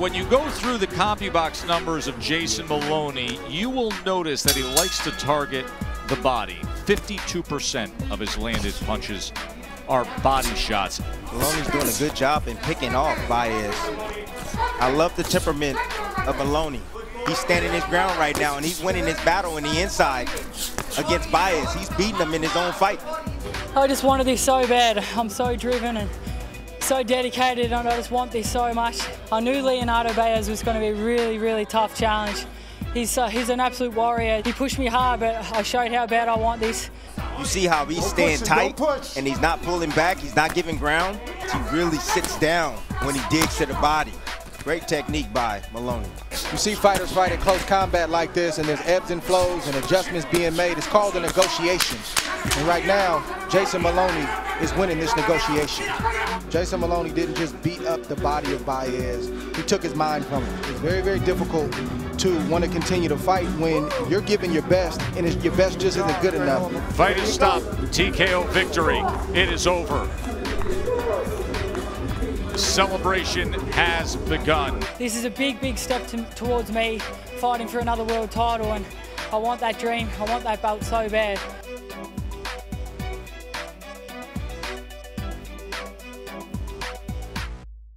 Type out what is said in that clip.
When you go through the CompuBox numbers of Jason Moloney, you will notice that he likes to target the body. 52% of his landed punches are body shots. Moloney's doing a good job in picking off Baez. I love the temperament of Moloney. He's standing his ground right now, and he's winning his battle in the inside against Baez. He's beating him in his own fight. I just wanted this so bad. I'm so driven and so dedicated, and I just want this so much. I knew Leonardo Baez was going to be a really, really tough challenge. He's, uh, he's an absolute warrior. He pushed me hard, but I showed how bad I want this. You see how he's staying tight and he's not pulling back, he's not giving ground. He really sits down when he digs to the body. Great technique by Moloney. You see fighters fight in close combat like this, and there's ebbs and flows and adjustments being made. It's called a negotiation. And right now, Jason Moloney is winning this negotiation. Jason Moloney didn't just beat up the body of Baez. He took his mind from him. It's very, very difficult to want to continue to fight when you're giving your best and your best just isn't good enough. Fight is stopped. TKO victory. It is over. Celebration has begun. This is a big, big step to, towards me fighting for another world title, and I want that dream. I want that belt so bad.